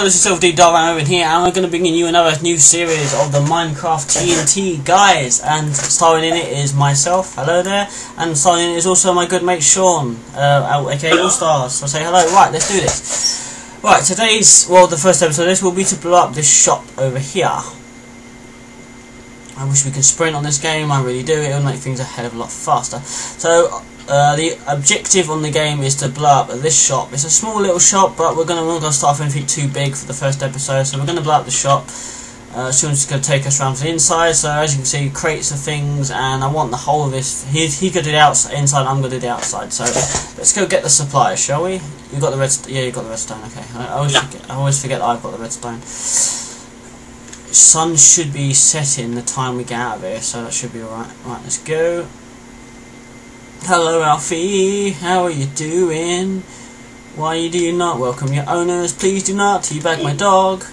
Hello, this is Silver Dog. Over here, and we're going to bring you another new series of the Minecraft TNT guys. And starring in it is myself. Hello there. And starring in it is also my good mate Sean, uh, aka AllStarz. So say hello. Right, let's do this. Right, today's well, the first episode of this will be to blow up this shop over here. I wish we could sprint on this game. I really do. It will make things a hell of a lot faster. So uh, the objective on the game is to blow up this shop. It's a small little shop, but we're gonna we're gonna start with anything too big for the first episode. So we're gonna blow up the shop. Uh, Sean's going to take us around to the inside. So as you can see, crates of things, and I want the whole of this. He he could do the outside, inside. I'm going to do the outside. So let's go get the supplies, shall we? You got the red. Yeah, you got the redstone. Okay. I, I always forget. I always forget that I've got the redstone. Sun should be setting the time we get out of here, so that should be alright. Right, let's go. Hello Alfie, how are you doing? Why do you not welcome your owners? Please do not teabag my dog.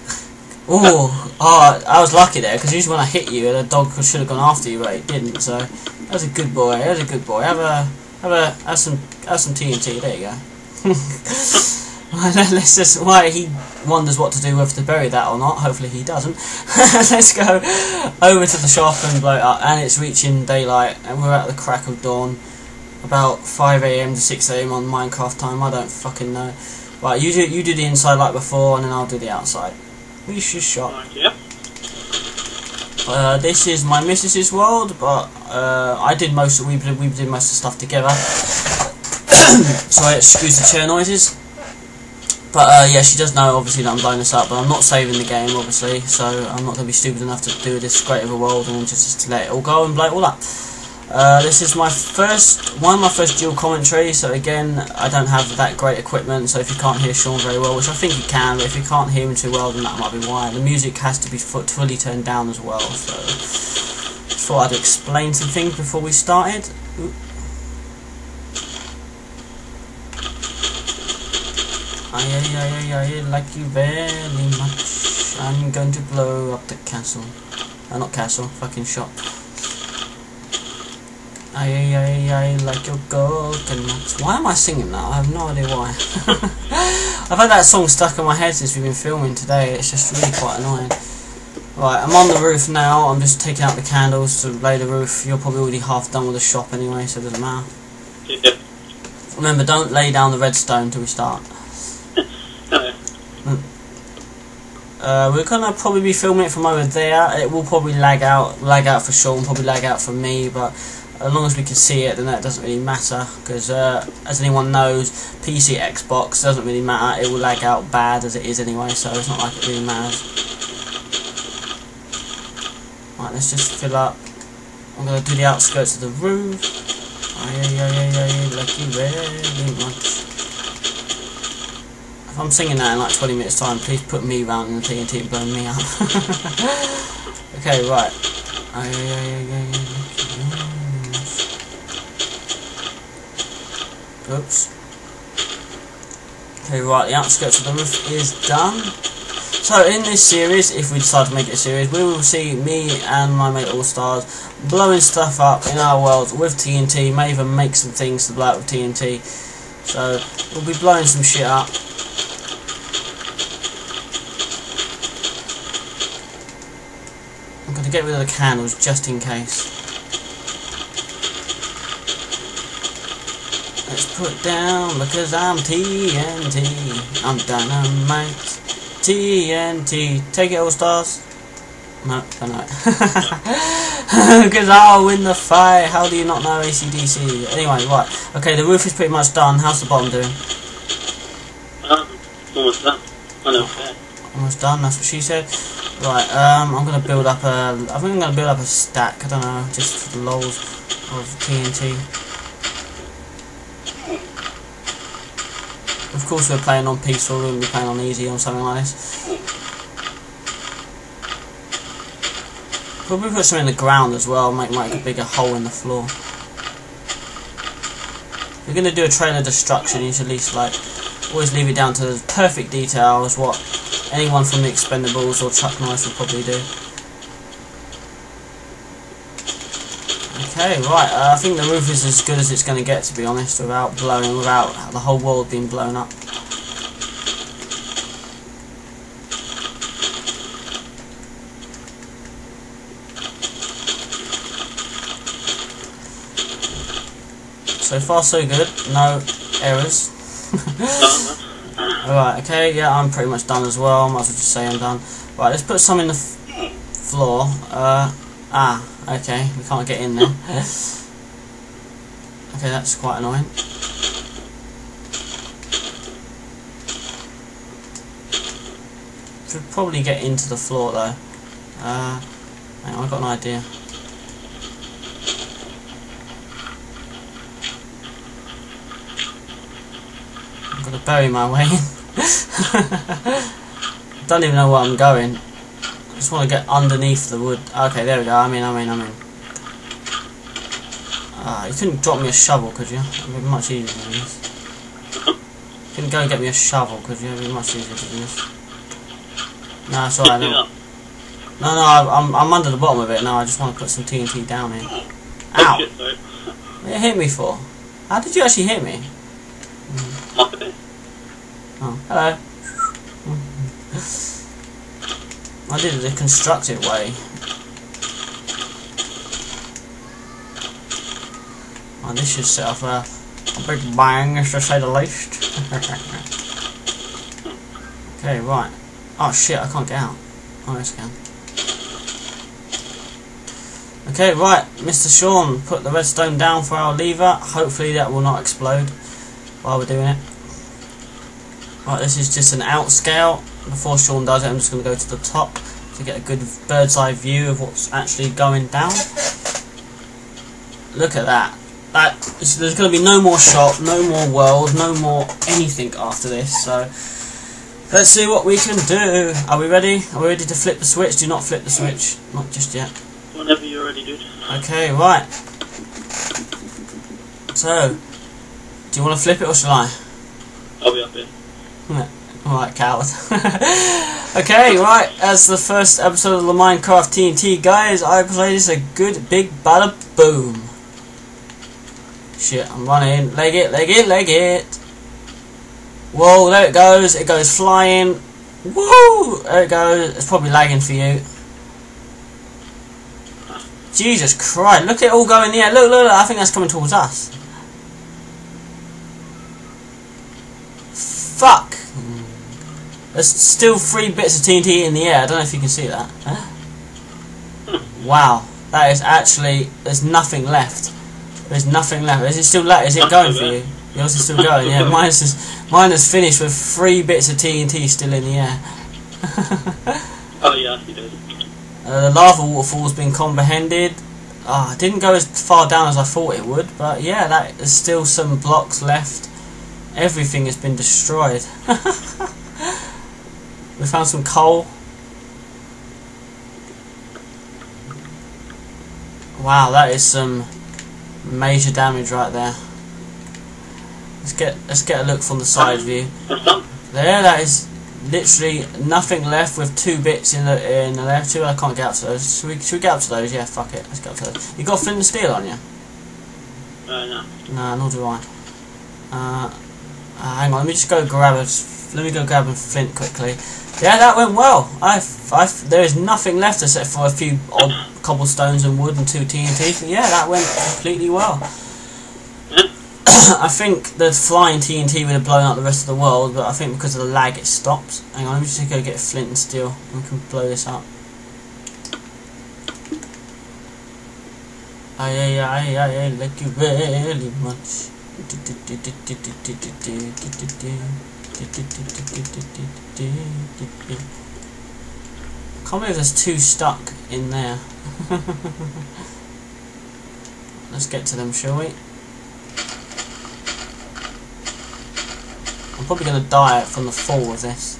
Oh, oh, I was lucky there because usually when I hit you, the dog should have gone after you, but it didn't. So that was a good boy. That was a good boy. Have a, have a, have some, have some TNT. There you go. Let's just why he wonders what to do whether to bury that or not. Hopefully he doesn't. Let's go over to the shop and blow it up. Uh, and it's reaching daylight, and we're at the crack of dawn about 5am to 6am on Minecraft time, I don't fucking know. Right, you do you do the inside like before, and then I'll do the outside. We should shop. Yep. Uh, this is my missus's world, but uh, I did most of we did, we did most of the stuff together. Sorry, excuse the chair noises. But uh, yeah, she does know obviously that I'm blowing this up, but I'm not saving the game obviously, so I'm not going to be stupid enough to do this great of a world and just, just to let it all go and blow it all up. Uh, this is my first, one of my first dual commentary, so again, I don't have that great equipment, so if you can't hear Sean very well, which I think you can, but if you can't hear him too well, then that might be why. The music has to be fully turned down as well, so thought I'd explain some things before we started. Ooh. I, I, I, I like you very much. I'm going to blow up the castle. Uh, not castle, fucking shop. I, I, I like your golden nuts. Why am I singing that? I have no idea why. I've had that song stuck in my head since we've been filming today. It's just really quite annoying. Right, I'm on the roof now. I'm just taking out the candles to lay the roof. You're probably already half done with the shop anyway, so it doesn't matter. Yep. Remember, don't lay down the redstone until we start. Uh, we're gonna probably be filming it from over there. It will probably lag out, lag out for Sean, probably lag out for me, but as long as we can see it then that doesn't really matter because uh, as anyone knows PC Xbox doesn't really matter. It will lag out bad as it is anyway so it's not like it really matters. Right let's just fill up. I'm going to do the outskirts of the roof very much. If I'm singing that in like 20 minutes time please put me round in the TNT and blow me up. Okay right. Aye, aye, aye, aye, Oops. Okay, right, the outskirts of the roof is done. So, in this series, if we decide to make it a series, we will see me and my mate AllStarz blowing stuff up in our world with TNT, may even make some things to blow up with TNT. So, we'll be blowing some shit up. I'm going to get rid of the candles just in case. Put down because I'm TNT. I'm dynamite. TNT. Take it, AllStarz. No, don't know. Because I'll win the fight. How do you not know ACDC? Anyway, right. Okay, the roof is pretty much done. How's the bottom doing? Um, almost done. I know. Almost done, that's what she said. Right, um, I'm gonna build up a, I think I'm gonna build up a stack, I don't know, just for the lols of TNT. Of course we're playing on peaceful, we're going to be playing on easy or something like this. Probably put some in the ground as well, make like a bigger hole in the floor. If you're going to do a trailer destruction, you should at least like, always leave it down to the perfect details, what anyone from the Expendables or Chuck Norris would probably do. Okay, right, uh, I think the roof is as good as it's going to get, to be honest, without blowing, without the whole world being blown up. So far, so good. No errors. Alright, okay, yeah, I'm pretty much done as well. Might as well just say I'm done. Right, let's put some in the floor. Uh, ah, okay, we can't get in there. Okay, that's quite annoying. Should probably get into the floor though. Uh, on, I've got an idea. I'm gonna bury my way in. Don't even know where I'm going. I just want to get underneath the wood. Okay, there we go. I'm in, I'm in, I'm in. Ah, you couldn't drop me a shovel, could you? It'd be much easier than this. You couldn't go and get me a shovel, could you? It'd be much easier than this. No, it's alright. No, no, I- I'm, I'm under the bottom of it now. I just want to put some TNT down here. Ow! What it hit me for? How did you actually hit me? Oh, hello. I did it the constructive way. Oh, this should set off a, a big bang, to say the least. okay, right. Oh shit, I can't get out. Oh, yes, I can. Okay, right, Mr. Sean, put the redstone down for our lever. Hopefully that will not explode while we're doing it. Right, this is just an out scale. Before Sean does it, I'm just going to go to the top to get a good bird's eye view of what's actually going down. Look at that. That there's going to be no more shop, no more world, no more anything after this. So let's see what we can do. Are we ready? Are we ready to flip the switch? Do not flip the switch. Not just yet. Whenever you're ready, dude. Okay, right. So, do you want to flip it or shall I? I'll be up here. Alright, coward. okay, right, as the first episode of the Minecraft TNT, guys, I played this a good big bada boom. Shit, I'm running. Leg it, leg it, leg it. Whoa, there it goes. It goes flying. Woo! There it goes. It's probably lagging for you. Jesus Christ, look at it all go in the air. Look, look, look, I think that's coming towards us. Fuck! There's still three bits of TNT in the air. I don't know if you can see that. Wow, that is actually. There's nothing left. There's nothing left. Is it still? La- is it going for you? Yours is still going. Yeah, mine is finished with three bits of TNT still in the air. Oh yeah, he did. Uh, the lava waterfall's been comprehended. Ah, it didn't go as far down as I thought it would, but yeah, that there's still some blocks left. Everything has been destroyed. we found some coal. Wow, that is some major damage right there. Let's get let's get a look from the side view. There, that is literally nothing left with two bits in the in the left. Two, I can't get up to those. Should we, should we get up to those? Yeah, fuck it. Let's get up to those. You got flint and steel on you? Uh, no. No, nor do I. Uh, uh, hang on, let me just go grab a. Let me go grab a flint quickly. Yeah, that went well. I, I, there is nothing left except for a few odd cobblestones and wood and two TNT. But yeah, that went completely well. I think the flying TNT would have blown out the rest of the world, but I think because of the lag it stops. Hang on, let me just go get flint and steel and we can blow this up. Aye, aye, aye, I like you really much. Can't believe there's two stuck in there. Let's get to them, shall we? I'm probably going to die from the fall of this,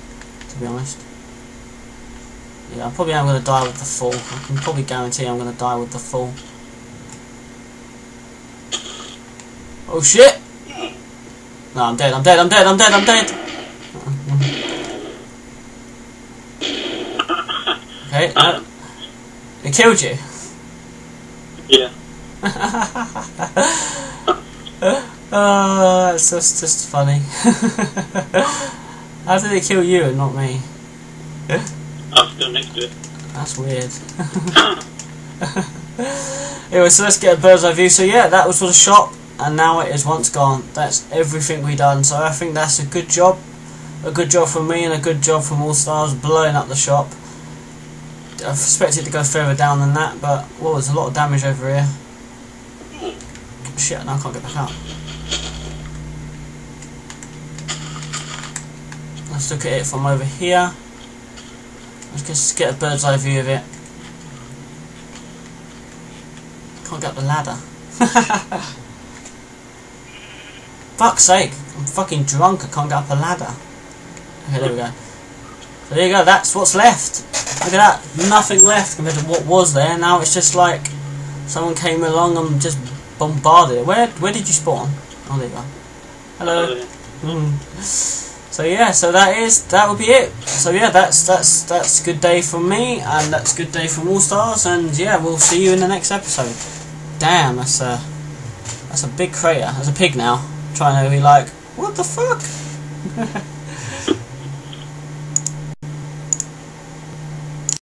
to be honest. Yeah, I probably am going to die with the fall. I can probably guarantee I'm going to die with the fall. Oh shit! No, I'm dead, I'm dead, I'm dead, I'm dead, I'm dead! Okay, no. It killed you. Yeah. Uh, oh, that's just, just funny. How did they kill you and not me? I'm still next to it. That's weird. anyway, so let's get a bird's eye view. So yeah, that was for the shop. and now it is once gone. That's everything we done. So I think that's a good job. A good job from me and a good job from AllStarz blowing up the shop. I expected to go further down than that, but well, there's a lot of damage over here. Shit, now I can't get back out. Let's look at it from over here. Let's just get a bird's eye view of it. Can't get up the ladder. Fuck's sake, I'm fucking drunk, I can't get up a ladder. Okay, there we go. So there you go, that's what's left. Look at that, nothing left compared to what was there. Now it's just like someone came along and just bombarded it. Where where did you spawn? Oh, there you go. Hello. Mm. So yeah, so that is that would be it. So yeah, that's that's that's good day from me, and that's good day from AllStarz, and yeah, we'll see you in the next episode. Damn, that's a that's a big crater. There's a pig now trying to be like, what the fuck?